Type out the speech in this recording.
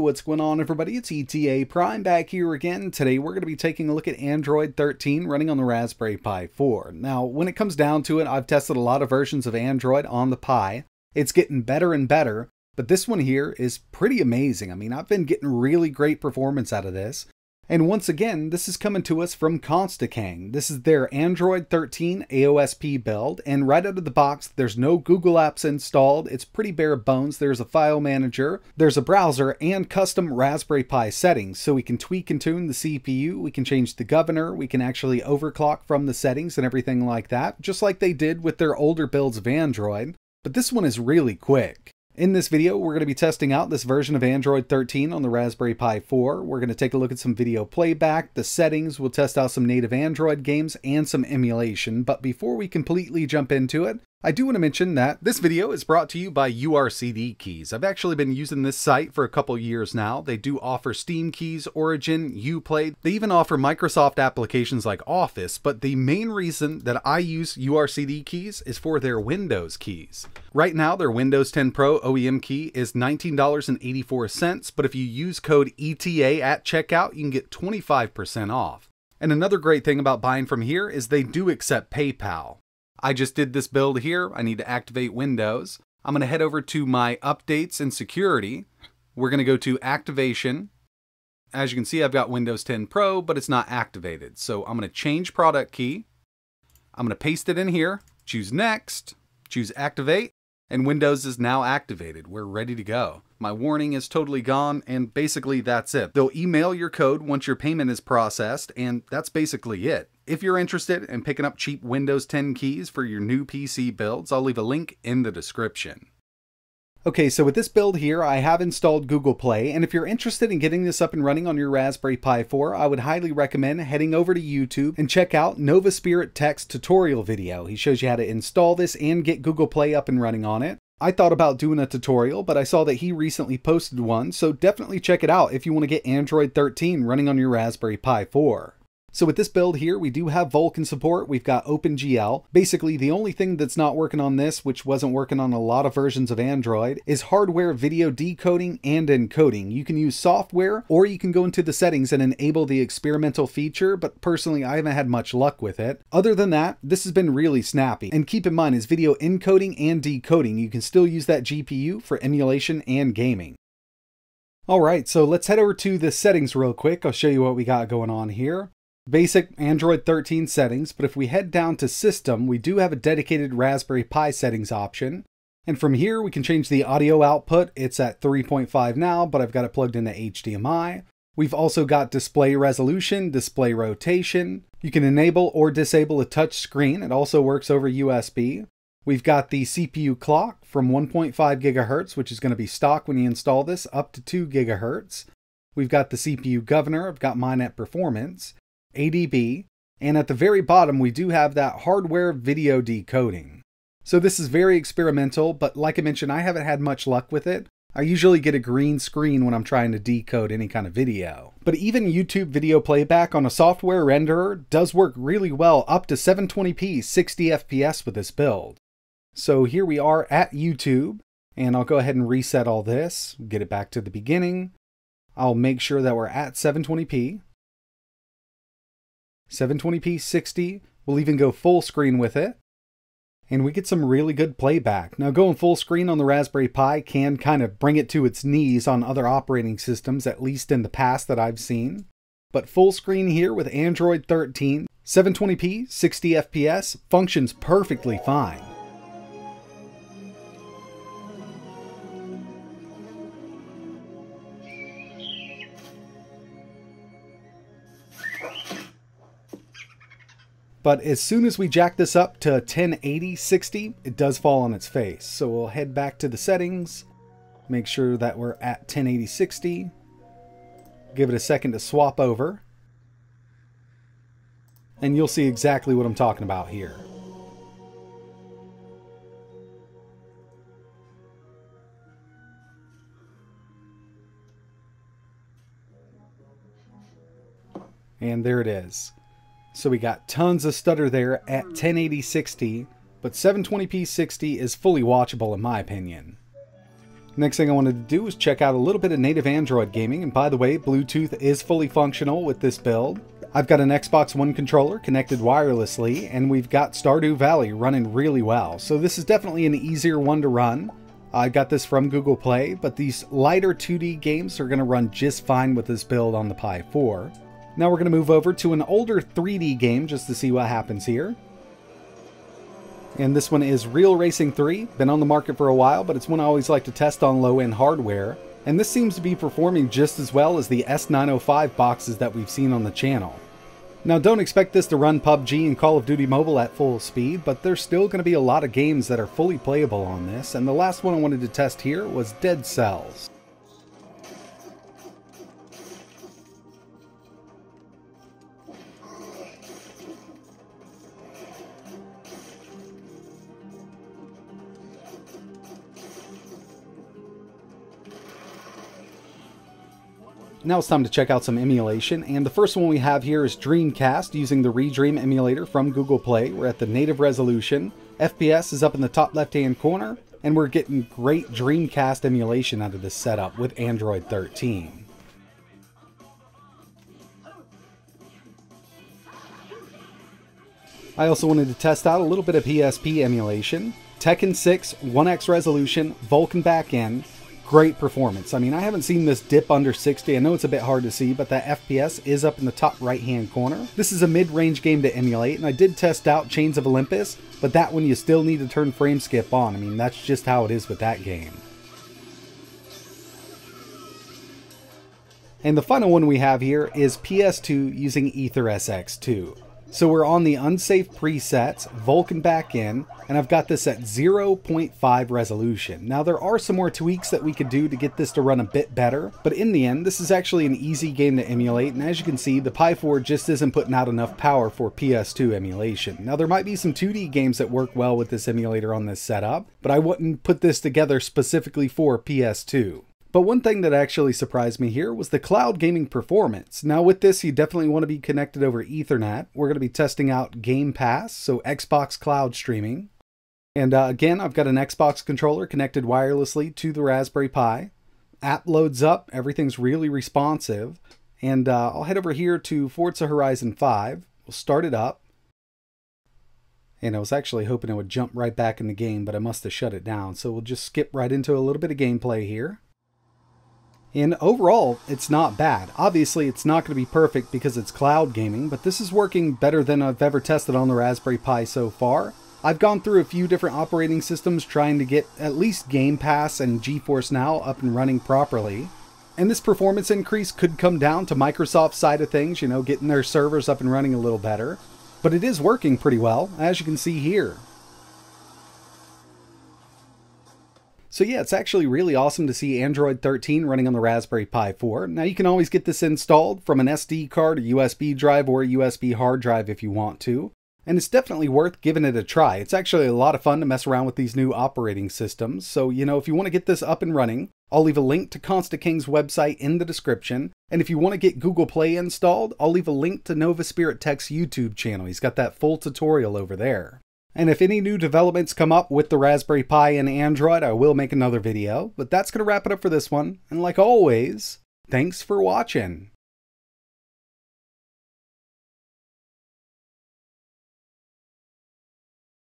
what's going on everybody? It's ETA Prime back here again. Today we're going to be taking a look at Android 13 running on the Raspberry Pi 4. Now, when it comes down to it, I've tested a lot of versions of Android on the Pi. It's getting better and better, but this one here is pretty amazing. I mean, I've been getting really great performance out of this. And once again, this is coming to us from Konstakang. This is their Android 13 AOSP build, and right out of the box, there's no Google Apps installed. It's pretty bare bones. There's a file manager, there's a browser, and custom Raspberry Pi settings. So we can tweak and tune the CPU, we can change the governor, we can actually overclock from the settings and everything like that, just like they did with their older builds of Android. But this one is really quick. In this video, we're going to be testing out this version of Android 13 on the Raspberry Pi 4. We're going to take a look at some video playback, the settings, we'll test out some native Android games, and some emulation. But before we completely jump into it, I do want to mention that this video is brought to you by URCD Keys. I've actually been using this site for a couple years now. They do offer Steam Keys, Origin, Uplay. They even offer Microsoft applications like Office, but the main reason that I use URCD Keys is for their Windows keys. Right now, their Windows 10 Pro OEM key is $19.84, but if you use code ETA at checkout, you can get 25% off. And another great thing about buying from here is they do accept PayPal. I just did this build here. I need to activate Windows. I'm going to head over to my updates and security. We're going to go to activation. As you can see, I've got Windows 10 Pro, but it's not activated. So I'm going to change product key. I'm going to paste it in here, choose next, choose activate, and Windows is now activated. We're ready to go. My warning is totally gone, and basically that's it. They'll email your code once your payment is processed, and that's basically it. If you're interested in picking up cheap Windows 10 keys for your new PC builds, I'll leave a link in the description. Okay, so with this build here, I have installed Google Play, and if you're interested in getting this up and running on your Raspberry Pi 4, I would highly recommend heading over to YouTube and check out Nova Spirit Tech's tutorial video. He shows you how to install this and get Google Play up and running on it. I thought about doing a tutorial, but I saw that he recently posted one, so definitely check it out if you want to get Android 13 running on your Raspberry Pi 4. So with this build here, we do have Vulkan support, we've got OpenGL. Basically, the only thing that's not working on this, which wasn't working on a lot of versions of Android, is hardware video decoding and encoding. You can use software, or you can go into the settings and enable the experimental feature, but personally, I haven't had much luck with it. Other than that, this has been really snappy. And keep in mind, as video encoding and decoding, you can still use that GPU for emulation and gaming. Alright, so let's head over to the settings real quick. I'll show you what we got going on here basic Android 13 settings, but if we head down to System, we do have a dedicated Raspberry Pi settings option. And from here, we can change the audio output. It's at 3.5 now, but I've got it plugged into HDMI. We've also got display resolution, display rotation. You can enable or disable a touch screen. It also works over USB. We've got the CPU clock from 1.5 gigahertz, which is going to be stock when you install this, up to 2 gigahertz. We've got the CPU governor. I've got mine at performance. ADB, and at the very bottom we do have that hardware video decoding. So this is very experimental, but like I mentioned, I haven't had much luck with it. I usually get a green screen when I'm trying to decode any kind of video. But even YouTube video playback on a software renderer does work really well up to 720p 60 FPS with this build. So here we are at YouTube, and I'll go ahead and reset all this, get it back to the beginning. I'll make sure that we're at 720p. 720p 60. We'll even go full screen with it. And we get some really good playback. Now going full screen on the Raspberry Pi can kind of bring it to its knees on other operating systems, at least in the past that I've seen. But full screen here with Android 13, 720p, 60 FPS, functions perfectly fine. But as soon as we jack this up to 1080 60, it does fall on its face. So we'll head back to the settings, make sure that we're at 1080 60, give it a second to swap over, and you'll see exactly what I'm talking about here. And there it is. So we got tons of stutter there at 1080 60, but 720p 60 is fully watchable in my opinion. Next thing I wanted to do was check out a little bit of native Android gaming, and by the way, Bluetooth is fully functional with this build. I've got an Xbox One controller connected wirelessly, and we've got Stardew Valley running really well, so this is definitely an easier one to run. I got this from Google Play, but these lighter 2D games are going to run just fine with this build on the Pi 4. Now we're going to move over to an older 3D game just to see what happens here. And this one is Real Racing 3. Been on the market for a while, but it's one I always like to test on low-end hardware. And this seems to be performing just as well as the S905 boxes that we've seen on the channel. Now don't expect this to run PUBG and Call of Duty Mobile at full speed, but there's still going to be a lot of games that are fully playable on this, and the last one I wanted to test here was Dead Cells. Now it's time to check out some emulation, and the first one we have here is Dreamcast using the Redream emulator from Google Play. We're at the native resolution. FPS is up in the top left hand corner, and we're getting great Dreamcast emulation out of this setup with Android 13. I also wanted to test out a little bit of PSP emulation. Tekken 6, 1x resolution, Vulkan backend, great performance. I mean, I haven't seen this dip under 60. I know it's a bit hard to see, but that FPS is up in the top right hand corner. This is a mid-range game to emulate, and I did test out Chains of Olympus, but that one you still need to turn frame skip on. I mean, that's just how it is with that game. And the final one we have here is PS2 using AetherSX2. So we're on the unsafe presets, Vulkan backend, and I've got this at 0.5 resolution. Now there are some more tweaks that we could do to get this to run a bit better, but in the end, this is actually an easy game to emulate, and as you can see, the Pi 4 just isn't putting out enough power for PS2 emulation. Now there might be some 2D games that work well with this emulator on this setup, but I wouldn't put this together specifically for PS2. But one thing that actually surprised me here was the cloud gaming performance. Now with this, you definitely want to be connected over Ethernet. We're going to be testing out Game Pass, so Xbox Cloud streaming. And uh, again, I've got an Xbox controller connected wirelessly to the Raspberry Pi. App loads up, everything's really responsive. And uh, I'll head over here to Forza Horizon 5. We'll start it up. And I was actually hoping it would jump right back in the game, but I must have shut it down. So we'll just skip right into a little bit of gameplay here. And overall, it's not bad. Obviously, it's not going to be perfect because it's cloud gaming, but this is working better than I've ever tested on the Raspberry Pi so far. I've gone through a few different operating systems trying to get at least Game Pass and GeForce Now up and running properly. And this performance increase could come down to Microsoft's side of things, you know, getting their servers up and running a little better. But it is working pretty well, as you can see here. So yeah, it's actually really awesome to see Android 13 running on the Raspberry Pi 4. Now you can always get this installed from an SD card, a USB drive, or a USB hard drive if you want to. And it's definitely worth giving it a try. It's actually a lot of fun to mess around with these new operating systems. So, you know, if you want to get this up and running, I'll leave a link to Konstakang's website in the description. And if you want to get Google Play installed, I'll leave a link to Nova Spirit Tech's YouTube channel. He's got that full tutorial over there. And if any new developments come up with the Raspberry Pi and Android, I will make another video. But that's going to wrap it up for this one. And like always, thanks for watching.